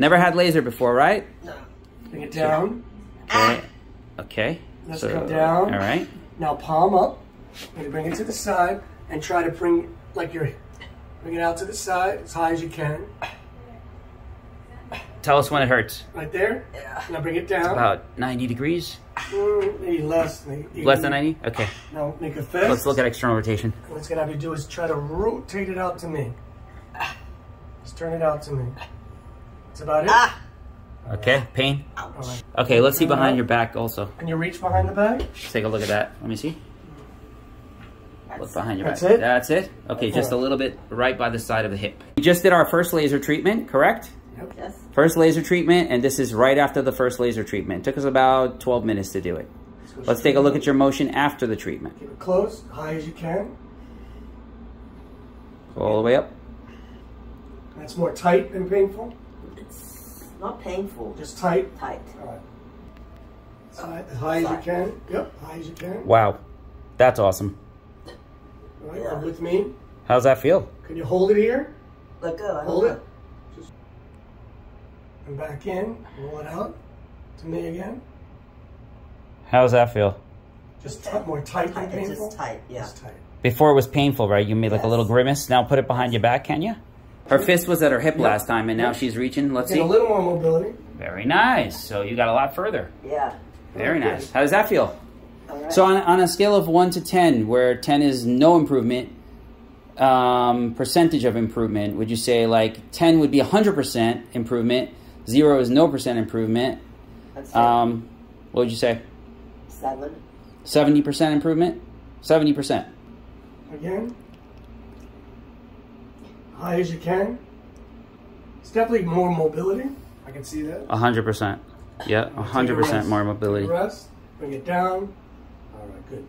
Never had laser before, right? No. Bring it down. Okay. Okay. Let's come down. All right. Now palm up. And bring it to the side and try to bring like your bring it out to the side as high as you can. Tell us when it hurts. Right there. Yeah. Now bring it down. About 90 degrees? Mm, maybe less. Maybe, Less than 90? Okay. Now make a fist. Let's look at external rotation. What's gonna have you do is try to rotate it out to me. Just turn it out to me. That's about it. Ah. Okay. Pain? All right. Okay, let's see behind your back also. Can you reach behind the back? Let's take a look at that. Let me see. Look behind your That's back. it? That's it? Okay, just a little bit right by the side of the hip. We just did our first laser treatment, correct? Yes. First laser treatment, and this is right after the first laser treatment. took us about 12 minutes to do it. Let's take a look at your motion after the treatment. Keep it close, high as you can. All the way up. That's more tight and painful. It's not painful. Just tight. tight. All right. Side, as high as you can. Yep, high as you can. Wow. That's awesome. All right, Yeah. come with me. How's that feel? Can you hold it here? Let go. I Hold it. Just and back in. Roll it out to me again. How's that feel? Just t- more tight than Tight. It's painful. just tight. Yeah. Just tight. Before it was painful, right? You made like a little grimace. Now put it behind your back, can you? Her fist was at her hip last time, and now Yep. she's reaching. Let's Get see. a little more mobility. Very nice. So you got a lot further. Yeah. Very nice. How does that feel? All right. So on, on a scale of 1 to 10, where 10 is no improvement, um, percentage of improvement, would you say like 10 would be 100% improvement, 0 is no percent improvement? Um, what would you say? Seven. 70% improvement? 70%. Again. High as you can. It's definitely more mobility. I can see that. 100%. Yeah, a 100% more mobility. Rest. Bring it down. All right, good.